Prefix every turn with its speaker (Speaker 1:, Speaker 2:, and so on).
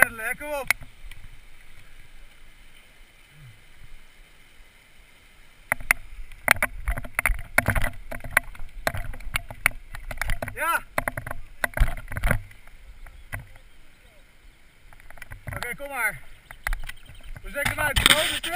Speaker 1: peddelen, kom op. Ja. Oké, okay, kom maar. We zetten hem uit, de bovenste.